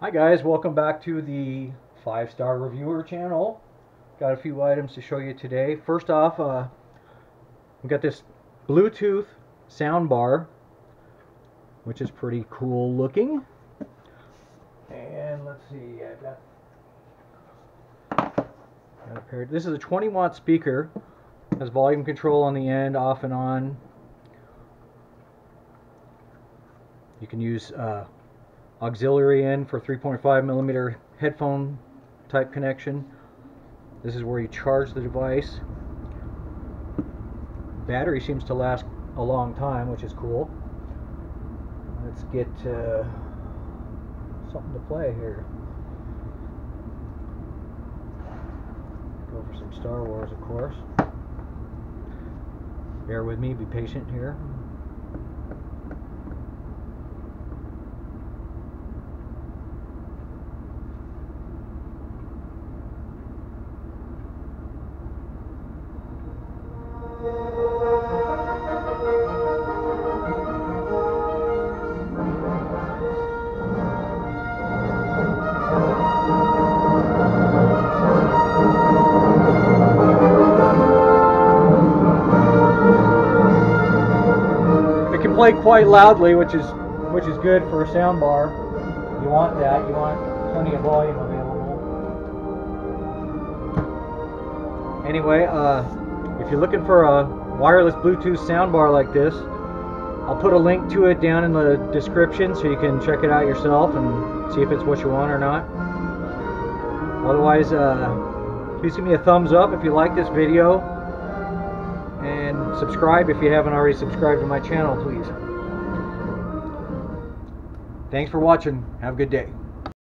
Hi guys, welcome back to the five star reviewer channel. Got a few items to show you today. First off, uh, we got this Bluetooth sound bar, which is pretty cool looking. And let's see, I got, got a pair. This is a 20 watt speaker. Has volume control on the end, off and on. You can use uh, auxiliary in for 3.5 millimeter headphone type connection. This is where you charge the device. Battery seems to last a long time, which is cool. Let's get uh, something to play here. Go for some Star Wars, of course. Bear with me, be patient here. Play quite loudly, which is which is good for a sound bar. You want that. You want plenty of volume available. Anyway, uh, if you're looking for a wireless Bluetooth sound bar like this, I'll put a link to it down in the description so you can check it out yourself and see if it's what you want or not. Otherwise, uh, please give me a thumbs up if you like this video subscribe if you haven't already subscribed to my channel, please. Thanks for watching. Have a good day.